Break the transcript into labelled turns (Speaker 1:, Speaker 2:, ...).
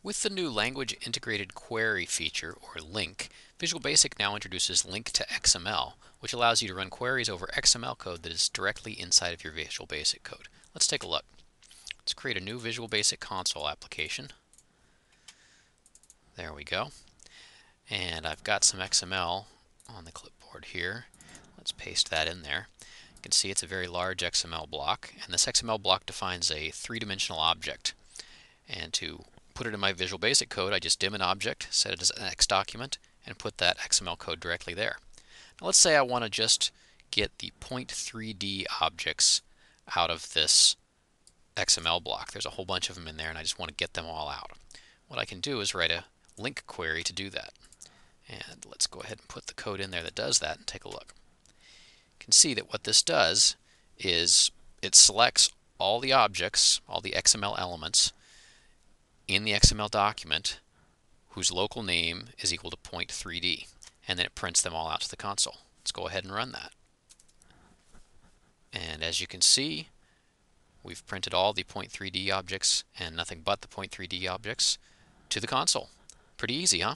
Speaker 1: With the new Language Integrated Query feature, or LINQ, Visual Basic now introduces LINQ to XML, which allows you to run queries over XML code that is directly inside of your Visual Basic code. Let's take a look. Let's create a new Visual Basic console application. There we go. And I've got some XML on the clipboard here. Let's paste that in there. You can see it's a very large XML block, and this XML block defines a three-dimensional object. And to put it in my Visual Basic code, I just dim an object, set it as an X document, and put that XML code directly there. Now let's say I want to just get the point 3D objects out of this XML block. There's a whole bunch of them in there and I just want to get them all out. What I can do is write a LINQ query to do that. And let's go ahead and put the code in there that does that and take a look. You can see that what this does is it selects all the objects, all the XML elements, in the XML document whose local name is equal to point 3D and then it prints them all out to the console. Let's go ahead and run that. And as you can see we've printed all the point 3D objects and nothing but the point 3D objects to the console. Pretty easy, huh?